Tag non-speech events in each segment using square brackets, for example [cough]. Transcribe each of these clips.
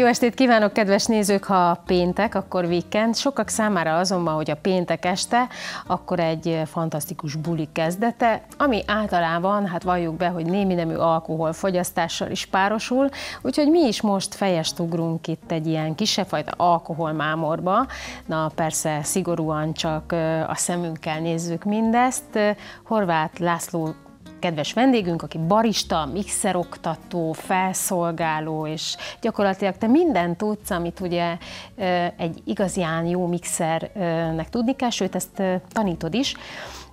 Jó estét kívánok, kedves nézők! Ha péntek, akkor weekend. Sokak számára azonban, hogy a péntek este, akkor egy fantasztikus buli kezdete, ami általában, hát valljuk be, hogy némi nemű alkoholfogyasztással is párosul, úgyhogy mi is most fejest ugrunk itt egy ilyen kisebb fajta alkoholmámorba. Na persze szigorúan csak a szemünkkel nézzük mindezt. Horváth László kedves vendégünk, aki barista, mixeroktató, felszolgáló, és gyakorlatilag te mindent tudsz, amit ugye egy igazián jó mixernek tudni kell, sőt, ezt tanítod is.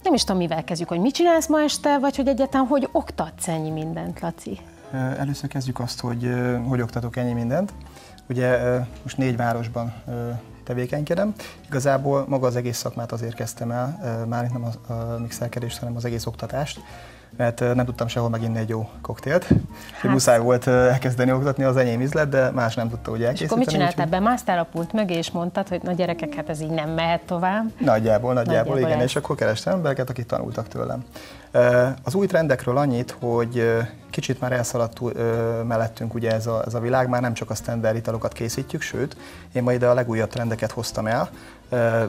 Nem is tudom, mivel kezdjük, hogy mit csinálsz ma este, vagy hogy egyáltalán hogy oktatsz ennyi mindent, Laci? Először kezdjük azt, hogy hogy oktatok ennyi mindent. Ugye most négy városban tevékenykedem. Igazából maga az egész szakmát azért kezdtem el, már nem a mixelkedést, hanem az egész oktatást mert nem tudtam sehol meginni egy jó koktélt. Hát. Muszáj volt elkezdeni oktatni, az enyém ízlet, de más nem tudta ugye elkészíteni. És akkor mit csináltál? Úgy, Bemásztál a pult mögé, és mondtad, hogy na gyerekek, hát ez így nem mehet tovább? Nagyjából, nagyjából, nagyjából igen, ez. és akkor kerestem embereket, akik tanultak tőlem. Az új trendekről annyit, hogy kicsit már elszaladt mellettünk ugye ez a, ez a világ, már nem csak a standard italokat készítjük, sőt, én majd ide a legújabb trendeket hoztam el,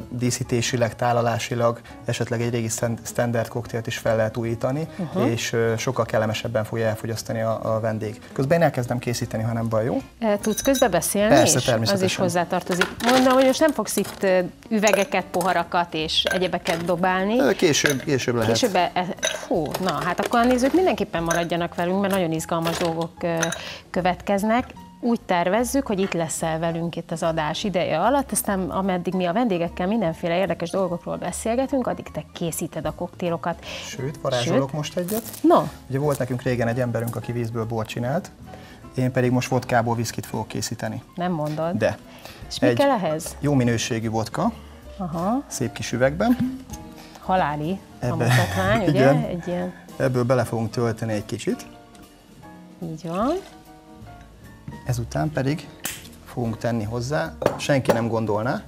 díszítésileg, tálalásilag, esetleg egy régi standard koktélt is fel lehet újítani, uh-huh. és sokkal kellemesebben fogja elfogyasztani a, a vendég. Közben én elkezdem készíteni, ha nem baj, jó? Tudsz közbe beszélni Persze, is? természetesen. Az is hozzátartozik. Mondom, hogy most nem fogsz itt üvegeket, poharakat és egyebeket dobálni. Később, később lehet. Később, e, fú, na hát akkor a nézők mindenképpen maradjanak velünk, mert nagyon izgalmas dolgok következnek úgy tervezzük, hogy itt leszel velünk itt az adás ideje alatt, aztán ameddig mi a vendégekkel mindenféle érdekes dolgokról beszélgetünk, addig te készíted a koktélokat. Sőt, varázsolok Sőt. most egyet. No. Ugye volt nekünk régen egy emberünk, aki vízből bort csinált, én pedig most vodkából viszkit fogok készíteni. Nem mondod. De. És mi kell ehhez? Jó minőségű vodka, Aha. szép kis üvegben. Haláli Ebbe, a mutatvány, [laughs] ugye? Igen. Egy ilyen... Ebből bele fogunk tölteni egy kicsit. Így van. Ezután pedig fogunk tenni hozzá, senki nem gondolná,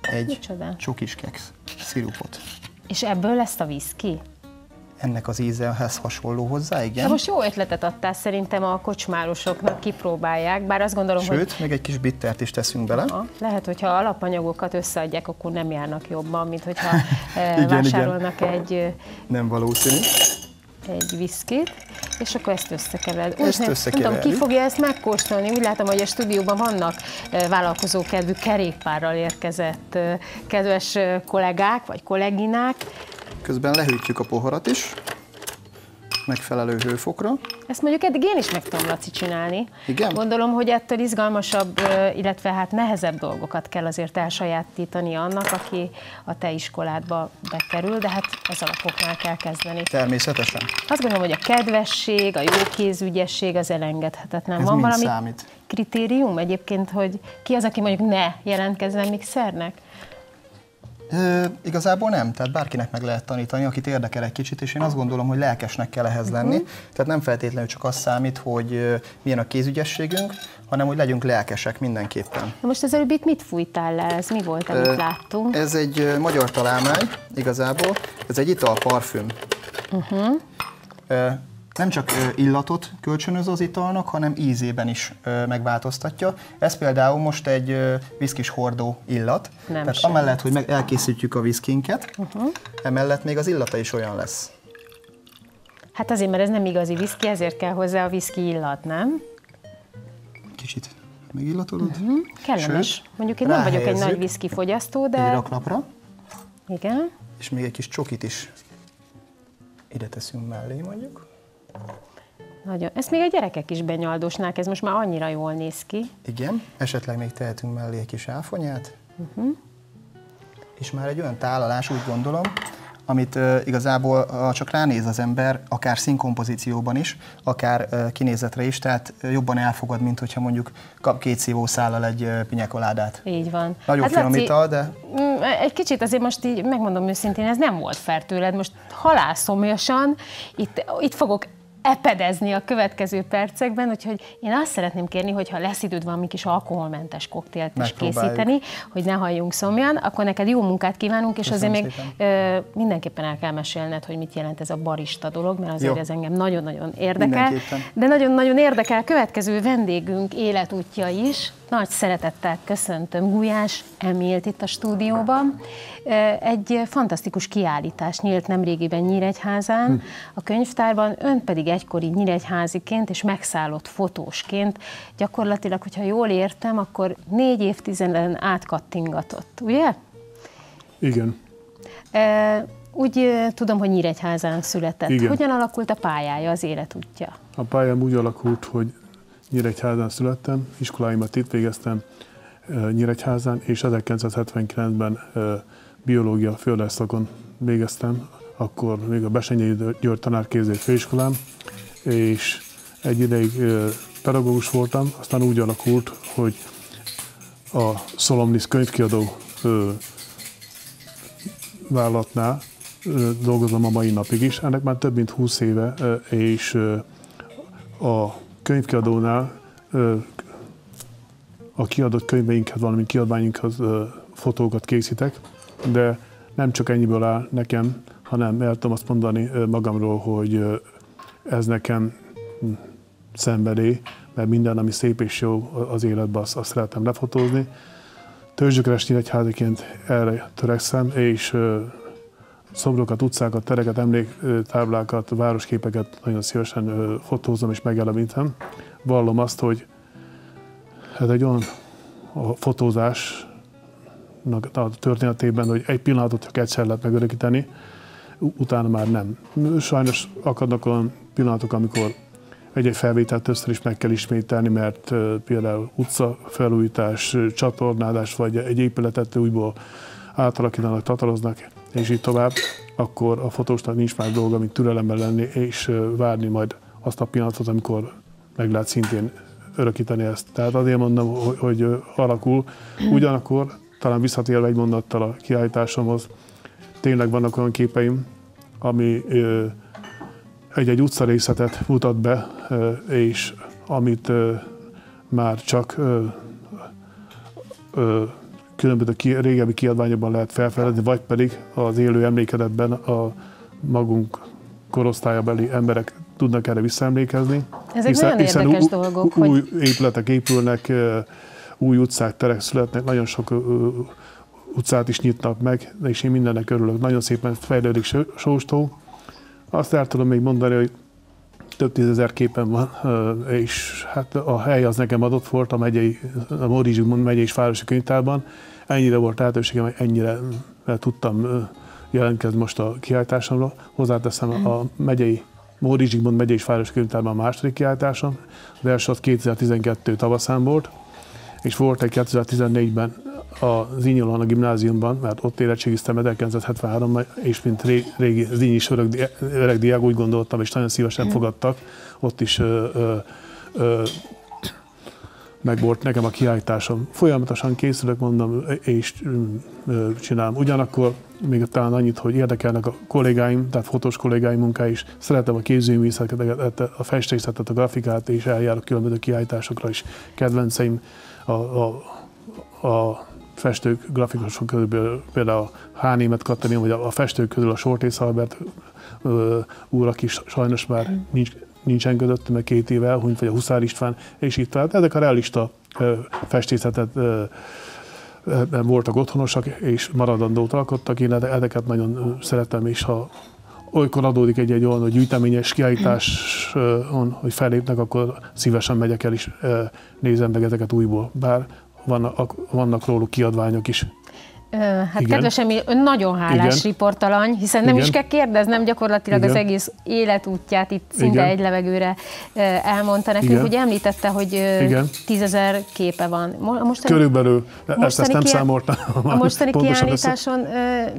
egy Micsoda? csokis keks szirupot. És ebből lesz a viszki? Ennek az ízehez hasonló hozzá, igen. De most jó ötletet adtál szerintem a kocsmárosoknak, kipróbálják, bár azt gondolom, Sőt, hogy... Sőt, még egy kis bittert is teszünk bele. Ha, lehet, hogyha alapanyagokat összeadják, akkor nem járnak jobban, mint hogyha [laughs] igen, vásárolnak igen. egy... Nem valószínű egy viszkit, és akkor ezt összekevered. Ezt nem, nem tudom, ki fogja ezt megkóstolni. Úgy látom, hogy a stúdióban vannak vállalkozókedvű kerékpárral érkezett kedves kollégák, vagy kolléginák. Közben lehűtjük a poharat is megfelelő hőfokra. Ezt mondjuk eddig én is meg tudom, Laci, csinálni. Igen? Gondolom, hogy ettől izgalmasabb, illetve hát nehezebb dolgokat kell azért elsajátítani annak, aki a te iskoládba bekerül, de hát az alapoknál kell kezdeni. Természetesen. Azt gondolom, hogy a kedvesség, a jókézügyesség az elengedhetetlen. Ez Van valami számít. kritérium egyébként, hogy ki az, aki mondjuk ne jelentkezzen mixernek? E, igazából nem, tehát bárkinek meg lehet tanítani, akit érdekel egy kicsit, és én azt gondolom, hogy lelkesnek kell ehhez lenni. Uh-huh. Tehát nem feltétlenül csak az számít, hogy milyen a kézügyességünk, hanem hogy legyünk lelkesek mindenképpen. Na most az előbb itt mit fújtál le? Ez mi volt, amit e, láttunk? Ez egy magyar találmány igazából, ez egy ital parfüm. Uh-huh. E, nem csak illatot kölcsönöz az italnak, hanem ízében is megváltoztatja. Ez például most egy viszkis hordó illat. Nem Tehát sem. amellett, hogy meg elkészítjük a viszkinket, uh-huh. emellett még az illata is olyan lesz. Hát azért, mert ez nem igazi viszki, ezért kell hozzá a viszki illat, nem? Kicsit megillatolod. Uh-huh. Kellemes. Sőt, Mondjuk én nem vagyok egy nagy viszki fogyasztó, de... Egy raklapra. Igen. És még egy kis csokit is ide teszünk mellé mondjuk. Nagyon. Ezt még a gyerekek is benyaldosnák, ez most már annyira jól néz ki. Igen, esetleg még tehetünk mellé egy kis áfonyát. Uh-huh. És már egy olyan tálalás, úgy gondolom, amit uh, igazából uh, csak ránéz az ember, akár színkompozícióban is, akár uh, kinézetre is, tehát uh, jobban elfogad, mint hogyha mondjuk kap két szívószállal egy uh, pinyekoládát. Így van. Nagyon hát finom ital, de... Mm, egy kicsit azért most így megmondom őszintén, ez nem volt fair tőled, most halászomjasan itt, itt fogok epedezni a következő percekben, úgyhogy én azt szeretném kérni, hogy ha lesz időd valami kis alkoholmentes koktélt is készíteni, hogy ne halljunk szomjan, akkor neked jó munkát kívánunk, és Köszönöm azért még ö, mindenképpen el kell mesélned, hogy mit jelent ez a barista dolog, mert azért jó. ez engem nagyon-nagyon érdekel. De nagyon-nagyon érdekel következő vendégünk életútja is, nagy szeretettel köszöntöm Gulyás Emilt itt a stúdióban. Egy fantasztikus kiállítás nyílt nemrégiben Nyíregyházán, hm. a könyvtárban, ön pedig egykori nyíregyháziként és megszállott fotósként gyakorlatilag, hogyha jól értem, akkor négy évtizeden átkattingatott, ugye? Igen. Úgy tudom, hogy Nyíregyházán született. Igen. Hogyan alakult a pályája, az életútja? A pályám úgy alakult, hogy Nyíregyházán születtem, iskoláimat itt végeztem Nyíregyházán, és 1979-ben biológia földrajzszakon végeztem, akkor még a Besenyei György tanárképző főiskolám, és egy ideig pedagógus voltam, aztán úgy alakult, hogy a Solomnis könyvkiadó vállalatnál dolgozom a mai napig is, ennek már több mint 20 éve, és a könyvkiadónál a kiadott könyveinkhez, valamint kiadványunkhoz fotókat készítek, de nem csak ennyiből áll nekem, hanem el tudom azt mondani magamról, hogy ez nekem hm, szenvedély, mert minden, ami szép és jó az életben, azt, azt szeretem lefotózni. Törzsökeres nyíregyháziként erre törekszem, és szobrokat, utcákat, tereket, emléktáblákat, városképeket nagyon szívesen fotózom és megjelenítem. Vallom azt, hogy ez egy olyan a fotózás a történetében, hogy egy pillanatot csak egyszer lehet megörökíteni, utána már nem. Sajnos akadnak olyan pillanatok, amikor egy-egy felvételt többször is meg kell ismételni, mert például utca felújítás, csatornázás, vagy egy épületet újból átalakítanak, tataroznak, és így tovább, akkor a fotósnak nincs már dolga, mint türelemben lenni, és várni majd azt a pillanatot, amikor meg lehet szintén örökíteni ezt. Tehát azért mondom, hogy, hogy alakul. Ugyanakkor talán visszatérve egy mondattal a kiállításomhoz, tényleg vannak olyan képeim, ami egy-egy utcarészetet mutat be, és amit már csak különböző ki, régebbi kiadványokban lehet felfedezni, vagy pedig az élő emlékezetben a magunk korosztályabeli emberek tudnak erre visszaemlékezni. Ezek hiszen, nagyon hiszen érdekes új, dolgok. Új hogy... épületek épülnek, új utcák, terek születnek, nagyon sok utcát is nyitnak meg, és én mindennek örülök. Nagyon szépen fejlődik Sóstó. Azt el tudom még mondani, hogy több tízezer képen van, és hát a hely az nekem adott volt a megyei, a Móri Zsigmond megyei és városi könyvtárban. Ennyire volt lehetőségem, ennyire tudtam jelentkezni most a kiállításomra. Hozzáteszem a megyei Móri Zsigmond megyei és városi könyvtárban a második kiállításom. Az első az 2012 tavaszán volt, és volt egy 2014-ben a Zinyolan a gimnáziumban, mert ott érettségiztem 1973-ban, és mint régi Zinyis öreg, öreg diák úgy gondoltam, és nagyon szívesen fogadtak. Ott is ö, ö, ö, meg volt nekem a kiállításom. Folyamatosan készülök, mondom, és csinálom. Ugyanakkor még talán annyit, hogy érdekelnek a kollégáim, tehát fotós kollégáim munkái is. Szeretem a képzőművészetet, a festészetet, a grafikát, és eljárok különböző kiállításokra is. Kedvenceim a, a, a festők, grafikusok közül például a Hánémet Katalin, vagy a festők közül a Sortész Albert úr, aki sajnos már nincs, nincsen között, mert két éve elhunyt, vagy a Huszár István, és itt tehát ezek a realista festészetet voltak otthonosak, és maradandót alkottak. Én ezeket nagyon szeretem, és ha olykor adódik egy-egy olyan hogy gyűjteményes kiállításon, hogy fellépnek, akkor szívesen megyek el is, nézem meg ezeket újból. Bár vannak, vannak róluk kiadványok is. Hát Igen. kedves Emil, ön nagyon hálás Igen. riportalany, hiszen nem Igen. is kell kérdeznem, gyakorlatilag Igen. az egész életútját itt szinte Igen. egy levegőre elmondta nekünk. Igen. Ugye említette, hogy Igen. tízezer képe van. Mostani, Körülbelül, mostani ezt, ezt nem kiáll... számoltam. A mostani [laughs] kiállításon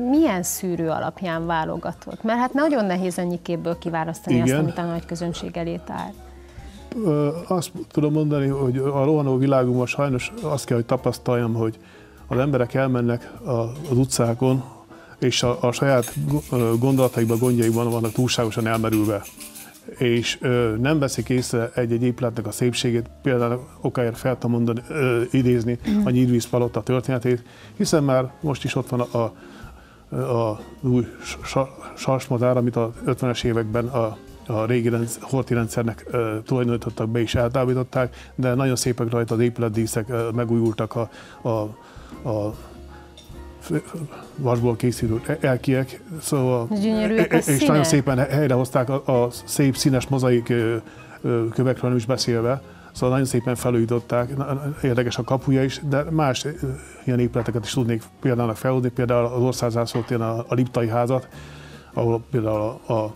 milyen szűrő alapján válogatott? Mert hát nagyon nehéz ennyi képből kiválasztani Igen. azt, amit a nagy közönség elé tár. Azt tudom mondani, hogy a rohanó világunkban sajnos azt kell, hogy tapasztaljam, hogy az emberek elmennek az utcákon, és a, a saját gondolataikban, gondjaikban vannak túlságosan elmerülve. és ö, nem veszik észre egy-egy épületnek a szépségét, például okáért fel tudom mondani, ö, idézni mm. a Nyírvíz Palota történetét, hiszen már most is ott van a, a, a új sarsmadár, amit a 50-es években a a régi rendsz, horti rendszernek uh, tulajdonítottak be és eltávolították, de nagyon szépek rajta az épületdíszek, uh, megújultak a, a, a vasból készült elkiek, szóval, Gyönyörűek a és színe. nagyon szépen helyrehozták a, a szép színes mozaik kövekről is beszélve, Szóval nagyon szépen felújították, érdekes a kapuja is, de más ilyen épületeket is tudnék például felhozni, például az országzászlót, a, a Liptai házat, ahol például a, a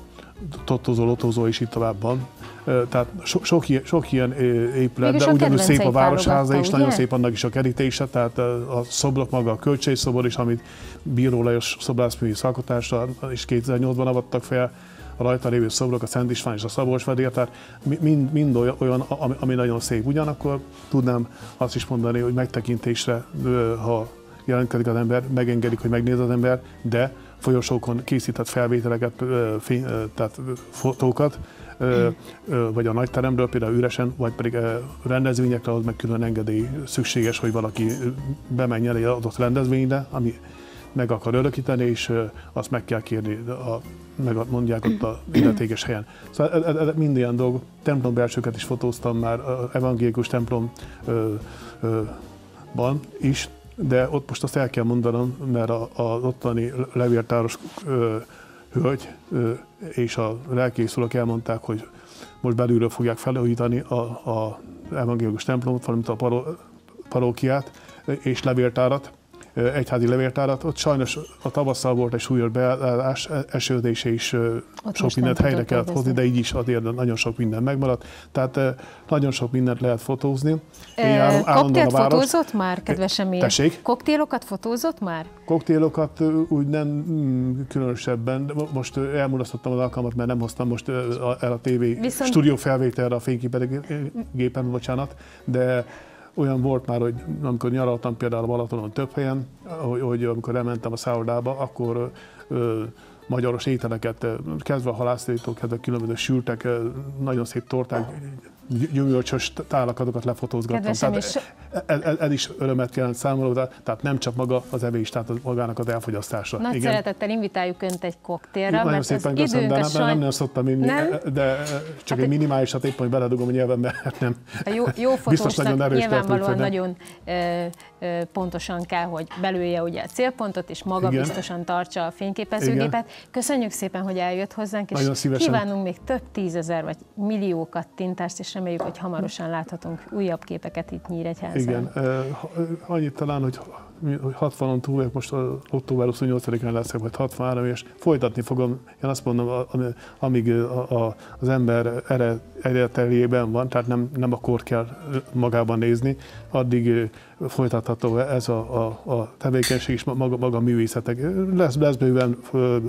tottozó, lotozó és itt tovább van. Tehát so, sok, ilyen, sok ilyen épület, de ugyanúgy szép a városháza is, nagyon szép annak is a kerítése, tehát a szobrok maga, a költségszobor is, amit Bíró Lajos szobrászművi szalkotásra is 2008-ban avattak fel, a rajta lévő szobrok, a Szent István és a Szabolcs Vedér, tehát mind, mind olyan, ami, ami nagyon szép. Ugyanakkor tudnám azt is mondani, hogy megtekintésre, ha jelentkezik az ember, megengedik, hogy megnéz az ember, de folyosókon készített felvételeket, tehát fotókat, vagy a nagyteremről például üresen, vagy pedig rendezvényekre, az meg külön engedély szükséges, hogy valaki bemenjen egy adott rendezvényre, ami meg akar örökíteni, és azt meg kell kérni, a, meg mondják ott a illetékes helyen. Szóval ez, ez, ez mind ilyen dolog. Templom belsőket is fotóztam már, evangélikus templomban is, de ott most azt el kell mondanom, mert az ottani levéltáros ö, hölgy és a lelkészulak elmondták, hogy most belülről fogják felújítani a, a evangélikus templomot, valamint a parókiát és levéltárat, egyházi levéltárat. Ott sajnos a tavasszal volt egy súlyos beállás, e, esődése is Ott sok mindent helyre kellett hozni, de így is azért nagyon sok minden megmaradt. Tehát nagyon sok mindent lehet fotózni. E, Koktélt fotózott már, kedves Emil? Tessék? Koktélokat fotózott már? Koktélokat úgy nem mm, különösebben. Most elmulasztottam az alkalmat, mert nem hoztam most el a TV Viszont... stúdió felvételre a fényképegépen, bocsánat, de olyan volt már, hogy amikor nyaraltam például a Balatonon több helyen, hogy, hogy amikor elmentem a szállodába, akkor ö, magyaros ételeket, kezdve a halásztétól, kezdve különböző sültek, nagyon szép torták, gyümölcsös tálakat lefotózgattam. tehát is... Ez, ez, ez, is örömet jelent számomra, tehát nem csak maga az evés, tehát magának az elfogyasztása. Nagy Igen. szeretettel invitáljuk Önt egy koktélra, Nagyon mert szépen az köszönöm, de nem, sajn... nem, nem szoktam inni, nem? de csak hát egy minimálisat éppen, hogy beledugom a nyelvembe, mert nem. A jó, jó [laughs] fotósnak nagyon nyilvánvalóan nagyon ö, ö, pontosan kell, hogy belője ugye a célpontot, és maga Igen. biztosan tartsa a fényképezőgépet. Igen. Köszönjük szépen, hogy eljött hozzánk, és kívánunk még több tízezer vagy millió kattintást, és reméljük, hogy hamarosan láthatunk újabb képeket itt Nyíregyházán. Igen, annyit talán, hogy 60-on túl, most október 28-án leszek, vagy 63, és folytatni fogom, én azt mondom, amíg az ember eredetelijében van, tehát nem, nem a kor kell magában nézni, addig folytatható ez a, a, a tevékenység és maga, maga a művészetek. Lesz, lesz bőven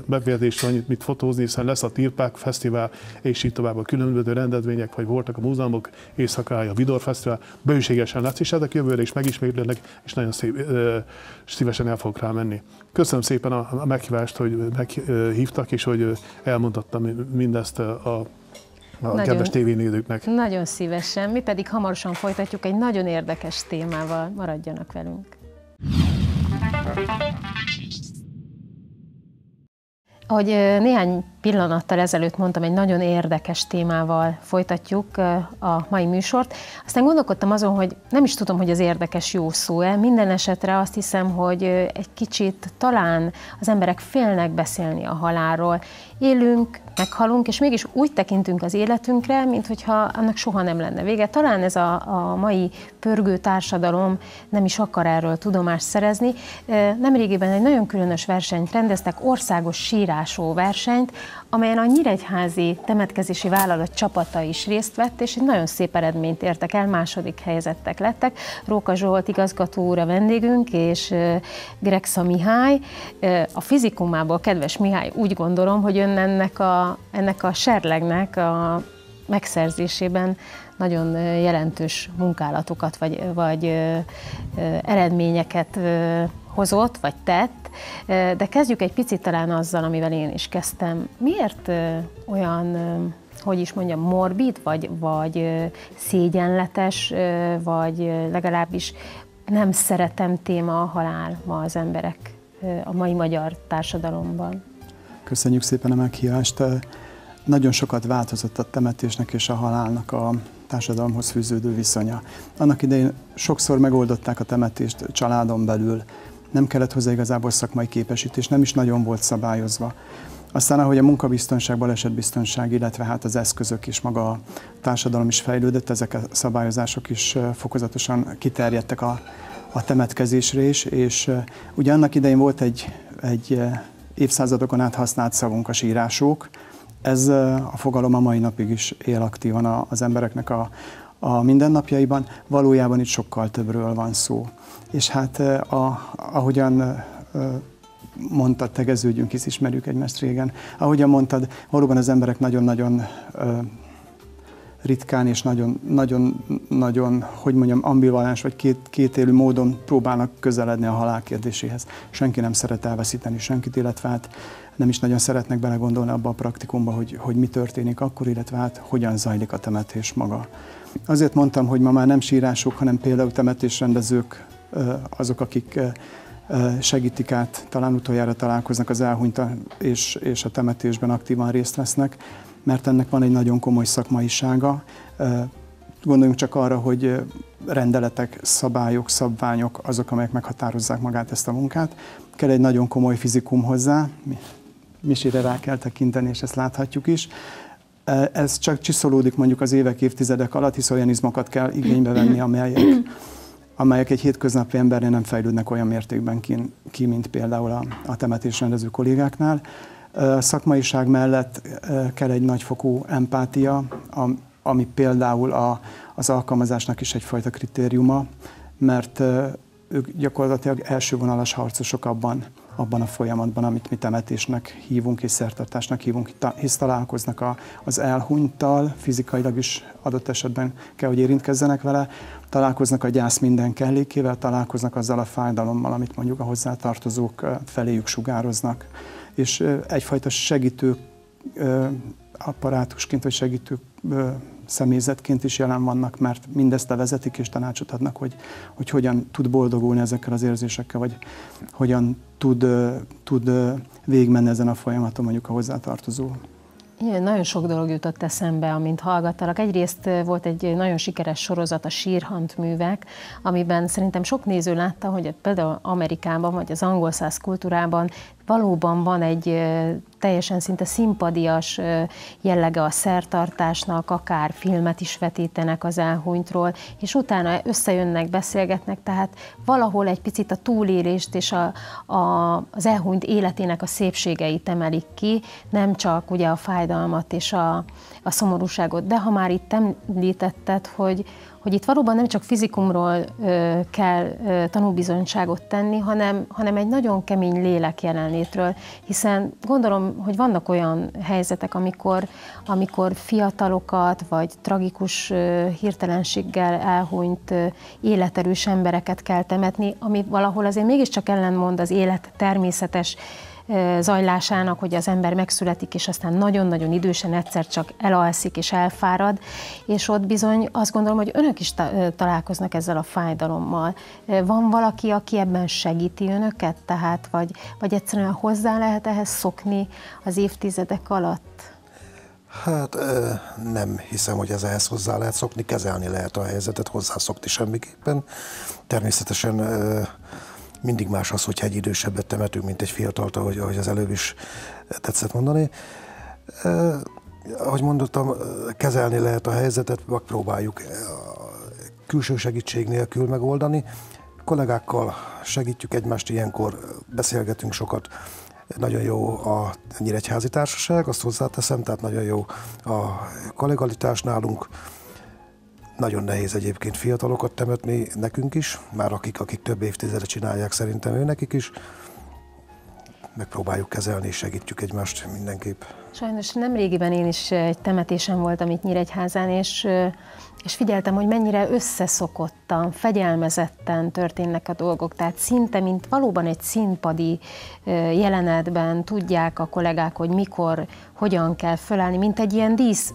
befejezés, annyit mit fotózni, hiszen lesz a Tirpák Fesztivál, és így tovább a különböző rendezvények, vagy voltak a múzeumok éjszakája, a Vidor Fesztivál, bőségesen lesz, és ezek jövőre is megismétlődnek, és nagyon szép, szívesen el fogok rá menni. Köszönöm szépen a meghívást, hogy meghívtak, és hogy elmondhattam mindezt a a nagyon, kedves tévénézőknek. Nagyon szívesen, mi pedig hamarosan folytatjuk egy nagyon érdekes témával. Maradjanak velünk! Ahogy néhány pillanattal ezelőtt mondtam, egy nagyon érdekes témával folytatjuk a mai műsort. Aztán gondolkodtam azon, hogy nem is tudom, hogy az érdekes jó szó-e. Minden esetre azt hiszem, hogy egy kicsit talán az emberek félnek beszélni a halálról. Élünk, meghalunk, és mégis úgy tekintünk az életünkre, mint hogyha annak soha nem lenne vége. Talán ez a, a mai pörgő társadalom nem is akar erről tudomást szerezni. Nemrégiben egy nagyon különös versenyt rendeztek, országos sírásó versenyt, amelyen a Nyíregyházi temetkezési vállalat csapata is részt vett, és egy nagyon szép eredményt értek el, második helyezettek lettek. Róka Zsolt igazgató úr a vendégünk, és Grexa Mihály. A fizikumából, kedves Mihály, úgy gondolom, hogy ön ennek a, ennek a serlegnek a megszerzésében nagyon jelentős munkálatokat vagy, vagy eredményeket hozott, vagy tett, de kezdjük egy picit talán azzal, amivel én is kezdtem. Miért olyan hogy is mondjam, morbid, vagy, vagy szégyenletes, vagy legalábbis nem szeretem téma a halál ma az emberek a mai magyar társadalomban. Köszönjük szépen a meghívást. Nagyon sokat változott a temetésnek és a halálnak a társadalomhoz fűződő viszonya. Annak idején sokszor megoldották a temetést családon belül, nem kellett hozzá igazából szakmai képesítés, nem is nagyon volt szabályozva. Aztán, ahogy a munkabiztonság, balesetbiztonság, illetve hát az eszközök és maga a társadalom is fejlődött, ezek a szabályozások is fokozatosan kiterjedtek a, a temetkezésre is, és ugye annak idején volt egy, egy évszázadokon át használt szavunk a sírások, ez a fogalom a mai napig is él aktívan az embereknek a, a mindennapjaiban, valójában itt sokkal többről van szó. És hát a, ahogyan mondtad, tegeződjünk, hisz ismerjük egymást régen. Ahogyan mondtad, valóban az emberek nagyon-nagyon ritkán és nagyon, nagyon, nagyon, hogy mondjam, ambivalens vagy két, kétélű módon próbálnak közeledni a halál kérdéséhez. Senki nem szeret elveszíteni senkit, illetve hát nem is nagyon szeretnek belegondolni abba a praktikumba, hogy, hogy mi történik akkor, illetve hát hogyan zajlik a temetés maga. Azért mondtam, hogy ma már nem sírások, hanem például temetésrendezők azok, akik segítik át, talán utoljára találkoznak az elhunyt és, és a temetésben aktívan részt vesznek, mert ennek van egy nagyon komoly szakmaisága. Gondoljunk csak arra, hogy rendeletek, szabályok, szabványok azok, amelyek meghatározzák magát ezt a munkát. Kell egy nagyon komoly fizikum hozzá, Misére rá kell tekinteni, és ezt láthatjuk is. Ez csak csiszolódik mondjuk az évek, évtizedek alatt, hisz olyan izmokat kell igénybe venni, amelyek amelyek egy hétköznapi embernél nem fejlődnek olyan mértékben ki, ki mint például a, a temetésrendező kollégáknál. A szakmaiság mellett kell egy nagyfokú empátia, ami például a, az alkalmazásnak is egyfajta kritériuma, mert ők gyakorlatilag elsővonalas harcosok abban, abban a folyamatban, amit mi temetésnek hívunk és szertartásnak hívunk, hisz találkoznak a, az elhunytal, fizikailag is adott esetben kell, hogy érintkezzenek vele, találkoznak a gyász minden kellékével, találkoznak azzal a fájdalommal, amit mondjuk a hozzátartozók feléjük sugároznak, és egyfajta segítő apparátusként, vagy segítő személyzetként is jelen vannak, mert mindezt levezetik és tanácsot adnak, hogy, hogy hogyan tud boldogulni ezekkel az érzésekkel, vagy hogyan tud, tud végigmenni ezen a folyamaton mondjuk a hozzátartozó. Igen, nagyon sok dolog jutott eszembe, amint hallgattalak. Egyrészt volt egy nagyon sikeres sorozat, a Sírhant művek, amiben szerintem sok néző látta, hogy például Amerikában, vagy az angol száz kultúrában valóban van egy teljesen szinte szimpadias jellege a szertartásnak, akár filmet is vetítenek az elhunytról, és utána összejönnek, beszélgetnek, tehát valahol egy picit a túlélést és a, a, az elhunyt életének a szépségeit emelik ki, nem csak ugye a fájdalmat és a, a szomorúságot, de ha már itt említetted, hogy, hogy itt valóban nem csak fizikumról ö, kell ö, tanúbizonyságot tenni, hanem, hanem egy nagyon kemény lélek jelenlétről, hiszen gondolom, hogy vannak olyan helyzetek, amikor, amikor fiatalokat vagy tragikus ö, hirtelenséggel elhunyt ö, életerős embereket kell temetni, ami valahol azért mégiscsak ellenmond az élet természetes zajlásának, hogy az ember megszületik, és aztán nagyon-nagyon idősen egyszer csak elalszik és elfárad, és ott bizony azt gondolom, hogy önök is találkoznak ezzel a fájdalommal. Van valaki, aki ebben segíti önöket, tehát, vagy, vagy egyszerűen hozzá lehet ehhez szokni az évtizedek alatt? Hát nem hiszem, hogy ez ehhez hozzá lehet szokni, kezelni lehet a helyzetet, hozzászokni semmiképpen. Természetesen mindig más az, hogyha egy idősebbet temetünk, mint egy fiatalt, ahogy, ahogy az előbb is tetszett mondani. Eh, ahogy mondottam, kezelni lehet a helyzetet, megpróbáljuk külső segítség nélkül megoldani. Kollégákkal segítjük egymást, ilyenkor beszélgetünk sokat. Nagyon jó a Nyíregyházi Társaság, azt hozzáteszem, tehát nagyon jó a kollegalitás nálunk nagyon nehéz egyébként fiatalokat temetni nekünk is, már akik, akik több évtizede csinálják, szerintem ő nekik is. megpróbáljuk kezelni és segítjük egymást mindenképp. Sajnos nem régiben én is egy temetésen voltam itt Nyíregyházán, és, és figyeltem, hogy mennyire összeszokottan, fegyelmezetten történnek a dolgok. Tehát szinte, mint valóban egy színpadi jelenetben tudják a kollégák, hogy mikor, hogyan kell fölállni, mint egy ilyen dísz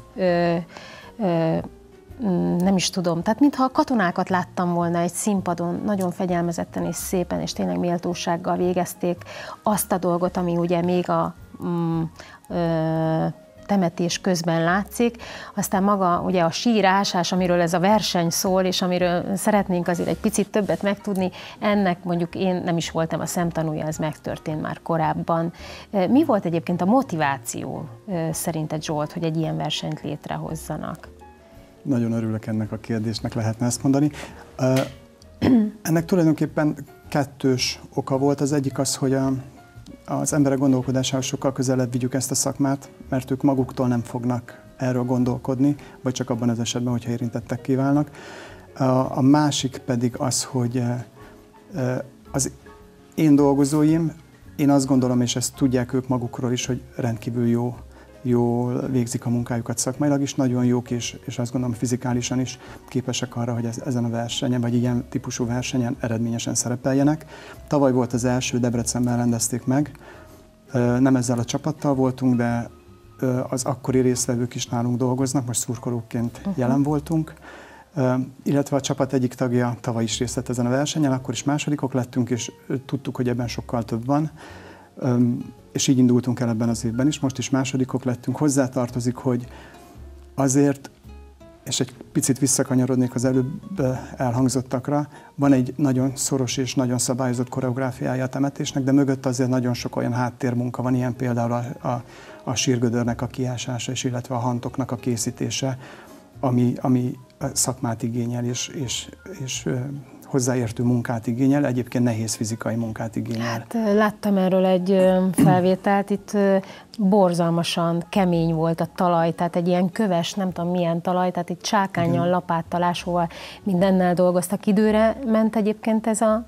nem is tudom, tehát mintha a katonákat láttam volna egy színpadon, nagyon fegyelmezetten és szépen, és tényleg méltósággal végezték azt a dolgot, ami ugye még a, mm, ö, temetés közben látszik. Aztán maga ugye a sírásás, amiről ez a verseny szól, és amiről szeretnénk azért egy picit többet megtudni, ennek mondjuk én nem is voltam a szemtanúja, ez megtörtént már korábban. Mi volt egyébként a motiváció szerinted Zsolt, hogy egy ilyen versenyt létrehozzanak? Nagyon örülök ennek a kérdésnek, lehetne ezt mondani. [clears throat] Ennek tulajdonképpen kettős oka volt. Az egyik az, hogy a, az emberek gondolkodásához sokkal közelebb vigyük ezt a szakmát, mert ők maguktól nem fognak erről gondolkodni, vagy csak abban az esetben, hogyha érintettek kívánnak. A, másik pedig az, hogy az én dolgozóim, én azt gondolom, és ezt tudják ők magukról is, hogy rendkívül jó jól végzik a munkájukat szakmailag is, nagyon jók, és, és azt gondolom fizikálisan is képesek arra, hogy ez, ezen a versenyen, vagy ilyen típusú versenyen eredményesen szerepeljenek. Tavaly volt az első, Debrecenben rendezték meg, nem ezzel a csapattal voltunk, de az akkori résztvevők is nálunk dolgoznak, most szurkolóként uh-huh. jelen voltunk, illetve a csapat egyik tagja tavaly is részt vett ezen a versenyen, akkor is másodikok lettünk, és tudtuk, hogy ebben sokkal több van és így indultunk el ebben az évben is, most is másodikok lettünk. Hozzátartozik, hogy azért, és egy picit visszakanyarodnék az előbb elhangzottakra, van egy nagyon szoros és nagyon szabályozott koreográfiája a temetésnek, de mögött azért nagyon sok olyan háttérmunka van, ilyen például a, a, a sírgödörnek a kiásása, és illetve a hantoknak a készítése, ami, ami szakmát igényel, és, és, és hozzáértő munkát igényel, egyébként nehéz fizikai munkát igényel. Hát láttam erről egy felvételt, itt borzalmasan kemény volt a talaj, tehát egy ilyen köves, nem tudom milyen talaj, tehát itt csákányal, lapáttalásóval mindennel dolgoztak. Időre ment egyébként ez a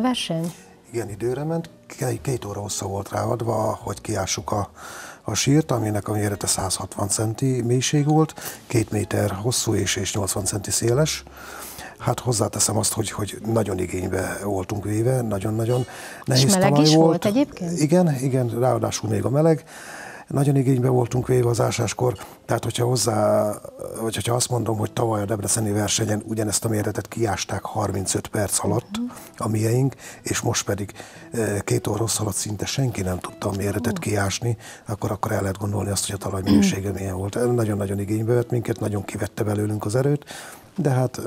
verseny? Igen, időre ment. Két óra hossza volt ráadva, hogy kiássuk a, a sírt, aminek a mérete 160 centi mélység volt, két méter hosszú és, és 80 centi széles. Hát hozzáteszem azt, hogy, hogy nagyon igénybe voltunk véve, nagyon-nagyon nehéz És meleg is volt. volt egyébként? Igen, igen, ráadásul még a meleg. Nagyon igénybe voltunk véve az ásáskor, tehát hogyha hozzá, vagy hogyha azt mondom, hogy tavaly a Debreceni versenyen ugyanezt a méretet kiásták 35 perc alatt uh-huh. a mieink, és most pedig e, két óra hossz alatt szinte senki nem tudta a méretet kiásni, akkor, akkor el lehet gondolni azt, hogy a talaj minősége milyen volt. Nagyon-nagyon igénybe vett minket, nagyon kivette belőlünk az erőt, de hát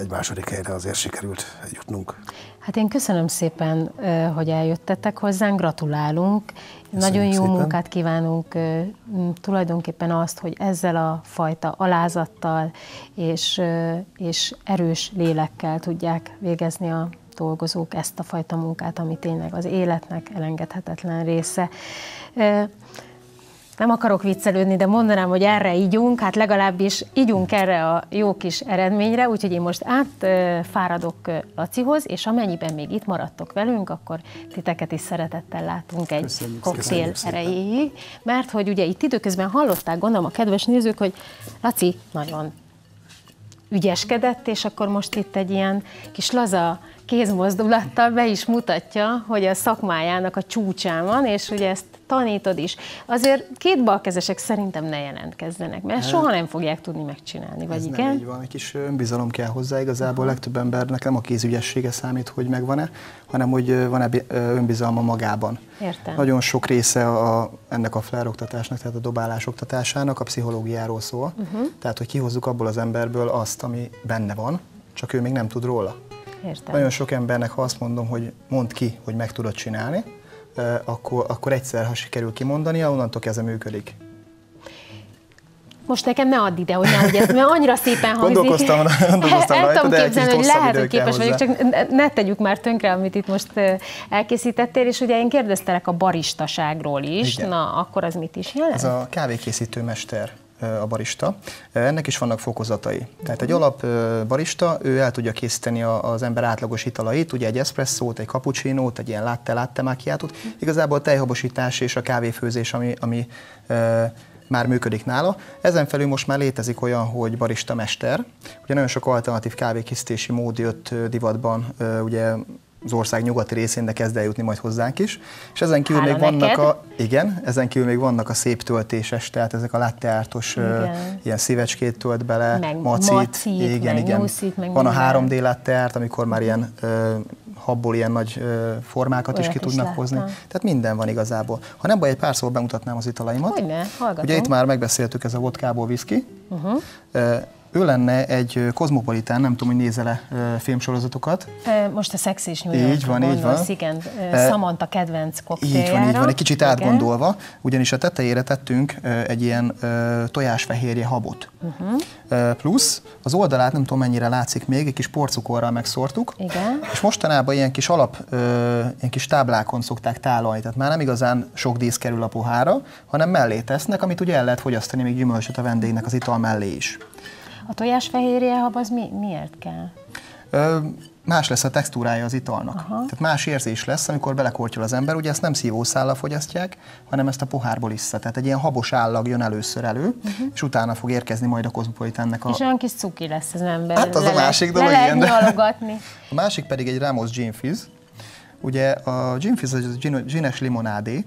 egy második helyre azért sikerült jutnunk. Hát én köszönöm szépen, hogy eljöttetek hozzánk, gratulálunk. Köszönjük Nagyon jó szépen. munkát kívánunk, tulajdonképpen azt, hogy ezzel a fajta alázattal és, és erős lélekkel tudják végezni a dolgozók ezt a fajta munkát, ami tényleg az életnek elengedhetetlen része. Nem akarok viccelődni, de mondanám, hogy erre ígyunk, hát legalábbis ígyunk erre a jó kis eredményre, úgyhogy én most átfáradok Lacihoz, és amennyiben még itt maradtok velünk, akkor titeket is szeretettel látunk egy köszönjük, koktél erejéig, mert hogy ugye itt időközben hallották, gondolom a kedves nézők, hogy Laci nagyon ügyeskedett, és akkor most itt egy ilyen kis laza kézmozdulattal be is mutatja, hogy a szakmájának a csúcsán van, és ugye ezt tanítod is. Azért két balkezesek szerintem ne jelentkezzenek, mert soha nem fogják tudni megcsinálni, vagy Ez igen? Nem így van, egy kis önbizalom kell hozzá, igazából a legtöbb embernek nem a kézügyessége számít, hogy megvan-e, hanem hogy van-e önbizalma magában. Értem. Nagyon sok része a, ennek a feloktatásnak, tehát a dobálás oktatásának a pszichológiáról szól. Uh-huh. Tehát, hogy kihozzuk abból az emberből azt, ami benne van, csak ő még nem tud róla. Értem. Nagyon sok embernek, ha azt mondom, hogy mondd ki, hogy meg tudod csinálni, akkor, akkor egyszer, ha sikerül kimondani, onnantól kezdve működik. Most nekem ne add ide, hogy nehogy ezt, mert annyira szépen hangzik. Gondolkoztam, gondolkoztam [laughs] El tudom képzelni, hogy lehet, hogy képes vagyok, csak ne tegyük már tönkre, amit itt most elkészítettél, és ugye én kérdeztelek a baristaságról is, Igen. na akkor az mit is jelent? Ez a kávékészítő mester a barista. Ennek is vannak fokozatai. Tehát egy alap barista, ő el tudja készíteni az ember átlagos italait, ugye egy espresszót, egy cappuccino egy ilyen latte, latte macchiatot. Igazából a tejhabosítás és a kávéfőzés, ami, ami már működik nála. Ezen felül most már létezik olyan, hogy barista mester. Ugye nagyon sok alternatív kávékészítési mód jött divatban, ugye az ország nyugati részén, de kezd eljutni majd hozzánk is. És ezen kívül Hála még neked. vannak a, igen, ezen kívül még vannak a szép töltéses, tehát ezek a latteártos ilyen szívecskét tölt bele, meg macit, macit igen, meg igen. Nyúszit, meg Van minden. a 3D latteárt, amikor már ilyen ö, habból ilyen nagy ö, formákat Olyat is ki is tudnak hozni. Tehát minden van igazából. Ha nem baj, egy pár szóval bemutatnám az italaimat. Hogyne, hallgatom. Ugye itt már megbeszéltük ez a vodkából whisky. Uh-huh ő lenne egy kozmopolitán, nem tudom, hogy nézel-e filmsorozatokat. Most a Sex is New York, így van, így van. igen, Samantha kedvenc koktéljára. Így van, így van, egy kicsit igen. átgondolva, ugyanis a tetejére tettünk egy ilyen tojásfehérje habot. Uh-huh. Plusz az oldalát nem tudom mennyire látszik még, egy kis porcukorral megszórtuk. Igen. És mostanában ilyen kis alap, ilyen kis táblákon szokták tálalni, tehát már nem igazán sok dísz kerül a pohára, hanem mellé tesznek, amit ugye el lehet fogyasztani még gyümölcsöt a vendégnek az ital mellé is. A tojásfehérje hab az mi, miért kell? Ö, más lesz a textúrája az italnak. Aha. Tehát más érzés lesz, amikor belekortyol az ember. Ugye ezt nem szívószállal fogyasztják, hanem ezt a pohárból iszza. Tehát egy ilyen habos állag jön először elő, uh-huh. és utána fog érkezni majd a kozmopolitánnek a... És olyan kis cuki lesz az ember. Hát az le a másik dolog, le igen. De... A másik pedig egy Ramos Gin Fizz. Ugye a Gin Fizz az gines limonádé,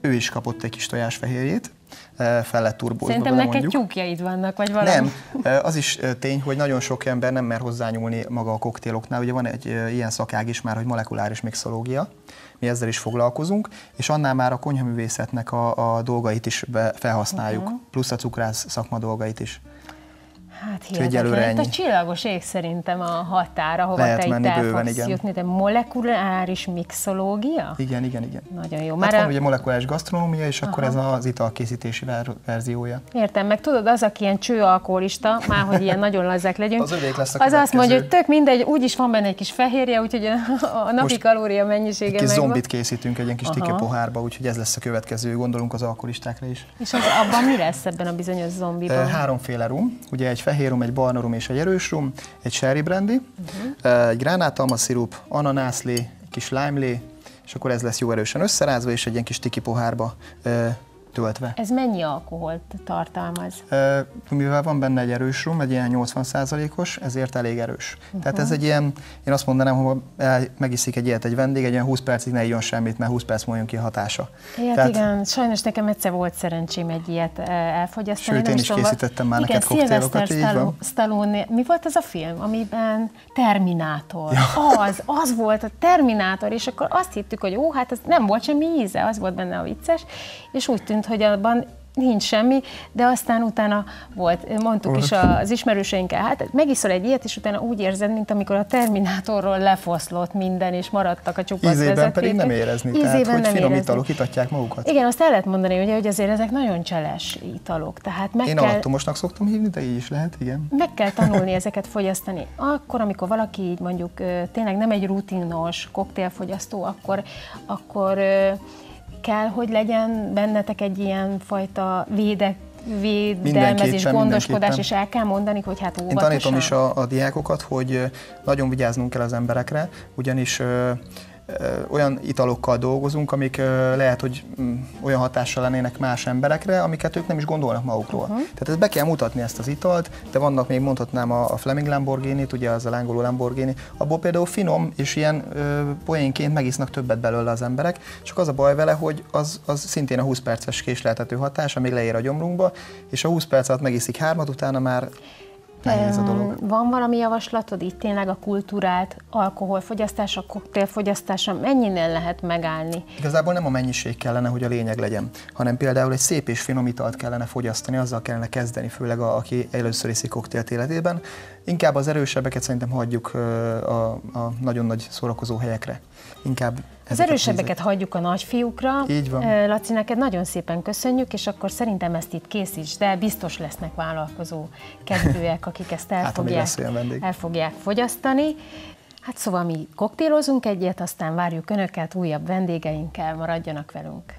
ő is kapott egy kis tojásfehérjét, fel lett turbózva. Szerintem neked mondjuk. tyúkjaid vannak, vagy valami. Nem, az is tény, hogy nagyon sok ember nem mer hozzányúlni maga a koktéloknál. Ugye van egy ilyen szakág is már, hogy molekuláris mixológia, mi ezzel is foglalkozunk, és annál már a konyhaművészetnek a, a dolgait is felhasználjuk, uh-huh. plusz a cukrász szakma dolgait is. Hát hihetetlen. a csillagos ég szerintem a határa, hova Lehet te itt el bőven, fogsz igen. jutni, de molekuláris mixológia? Igen, igen, igen. Nagyon jó. Hát Már van a... ugye molekuláris gasztronómia, és Aha. akkor ez az italkészítési verziója. Értem, meg tudod, az, aki ilyen csőalkoholista, már hogy ilyen nagyon lazák legyünk, [laughs] az, lesz a az azt mondja, hogy tök mindegy, úgyis van benne egy kis fehérje, úgyhogy a, napi Most kalória mennyisége egy kis megvan. zombit készítünk egy ilyen kis tike pohárba, úgyhogy ez lesz a következő, gondolunk az alkoholistákra is. És az abban mi lesz ebben a bizonyos zombiban? Háromféle rum, ugye egy fehér rum, egy barna rum és egy erős rum, egy sherry brandy, uh-huh. egy gránátalma szirup, ananászlé, egy kis lime és akkor ez lesz jó erősen összerázva, és egy ilyen kis tiki pohárba töltve. Ez mennyi alkoholt tartalmaz? E, mivel van benne egy erős rum, egy ilyen 80%-os, ezért elég erős. Uh-huh. Tehát ez egy ilyen, én azt mondanám, hogy megiszik egy ilyet egy vendég, egy ilyen 20 percig ne igyon semmit, mert 20 perc mondjon ki a hatása. Ilyet, Tehát, igen, sajnos nekem egyszer volt szerencsém egy ilyet elfogyasztani. Sőt, én is készítettem már igen, neked koktélokat, így van. Stallone, mi volt az a film, amiben Terminátor. Ja. Az, az volt a Terminátor, és akkor azt hittük, hogy ó, hát ez nem volt semmi íze, az volt benne a vicces, és úgy tűnt, hogy abban nincs semmi, de aztán utána volt, mondtuk is az ismerőseinkkel, hát megiszol egy ilyet, és utána úgy érzed, mint amikor a Terminátorról lefoszlott minden, és maradtak a csupasz Ízében vezetékek. pedig nem érezni, Ízében tehát hogy nem finom érezni. italok itatják magukat. Igen, azt el lehet mondani, ugye, hogy azért ezek nagyon cseles italok. Tehát meg Én kell, alattomosnak szoktam hívni, de így is lehet, igen. Meg kell tanulni ezeket fogyasztani. Akkor, amikor valaki így mondjuk tényleg nem egy rutinos koktélfogyasztó, akkor, akkor kell, hogy legyen bennetek egy ilyen fajta védek, védelmezés, gondoskodás, és el kell mondani, hogy hát óvatosan. Én tanítom is a, a diákokat, hogy nagyon vigyáznunk kell az emberekre, ugyanis olyan italokkal dolgozunk, amik lehet, hogy mm, olyan hatással lennének más emberekre, amiket ők nem is gondolnak magukról. Uh-huh. Tehát ezt be kell mutatni ezt az italt, de vannak még mondhatnám a, Fleming Lamborghini-t, ugye az a lángoló Lamborghini, abból például finom, és ilyen ö, poénként megisznak többet belőle az emberek, csak az a baj vele, hogy az, az szintén a 20 perces késleltető hatás, amíg leér a gyomrunkba, és a 20 perc alatt megiszik hármat, utána már nehéz a dolog. Van valami javaslatod itt tényleg a kultúrált alkoholfogyasztás, a koktélfogyasztása mennyinél lehet megállni? Igazából nem a mennyiség kellene, hogy a lényeg legyen, hanem például egy szép és finom italt kellene fogyasztani, azzal kellene kezdeni, főleg a, aki először iszik koktélt életében. Inkább az erősebbeket szerintem hagyjuk a, a nagyon nagy szórakozó helyekre. Inkább az erősebbeket hagyjuk a nagyfiúkra. Így van. Laci, neked nagyon szépen köszönjük, és akkor szerintem ezt itt készíts, de biztos lesznek vállalkozó kezdőek, akik ezt el, [laughs] hát, fogják, el fogják fogyasztani. Hát szóval mi koktélozunk egyet, aztán várjuk Önöket újabb vendégeinkkel, maradjanak velünk.